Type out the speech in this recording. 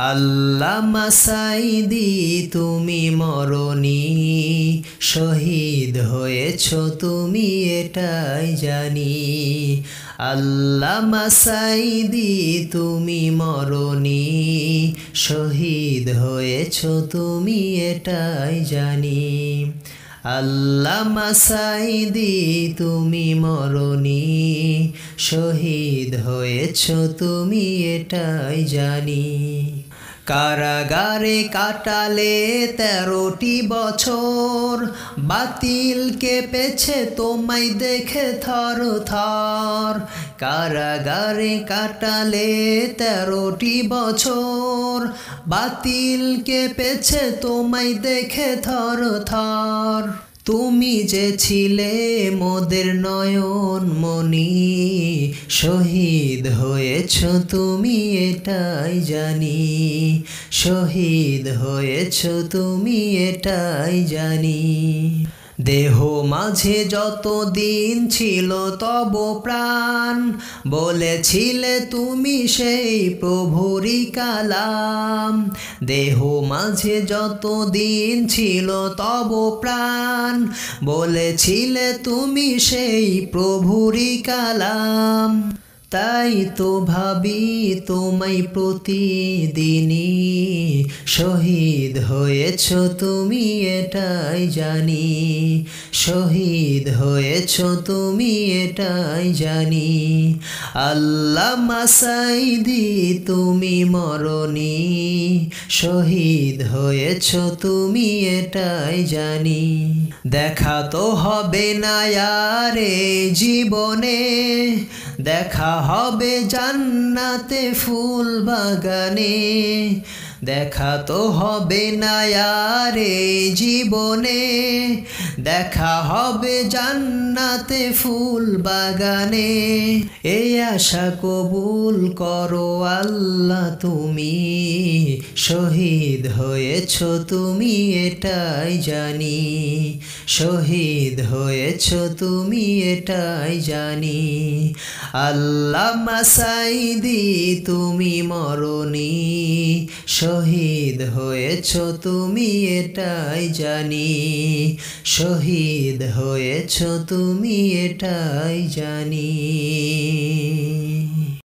আল্লামা সাইদি, তুমি মরণি। শহীদ হয়েছ তুমি, এটাই জানি। আল্লামা সাইদি, তুমি মরণি। শহীদ হয়েছ তুমি, এটাই জানি। আল্লামা সাইদি, তুমি মরণি। শহীদ হয়েছ তুমি, এটাই জানি। কারাগারে কাটালে তেরোটি বছর। বাতিল কেঁপেছে তোমায় দেখে থর থর। কারাগারে কাটালে তেরোটি বছর। বাতিল কেঁপেছে তোমায় দেখে থর থর। তুমি যে ছিলে মোদের নয়ন মনি শহীদ হয়েছ তুমি এটাই জানি, শহীদ হয়েছ তুমি এটাই জানি। দেহ মাঝে যত দিন ছিল তব প্রাণ। বলেছিলে তুমি সেই প্রভুরি কালাম। দেহ মাঝে যত দিন ছিল তব প্রাণ। বলেছিলে তুমি সেই প্রভুরি কালাম। তাই তো ভাবি তোমায় প্রতিদিনই। শহীদ হয়েছ তুমি, এটাই জানি। শহীদ হয়েছ তুমি, এটাই জানি। আল্লাহ মাসাইদি, তুমি মরণি। শহীদ হয়েছ তুমি, এটাই জানি। দেখা তো হবে না, আরে জীবনে দেখা হবে জান্নাতে ফুল বাগানে। দেখা তো হবে না আরে জীবনে। দেখা হবে জান্নাতে ফুল বাগানে। এই আশা কবুল করো আল্লাহ, তুমি শহীদ হয়েছ, তুমি এটাই জানি। শহীদ হয়েছ, তুমি এটাই জানি। আল্লাহ মাসাইদি, তুমি মরণি। শহীদ হয়েছ তুমি এটাই জানি। শহীদ হয়েছ তুমি এটাই জানি।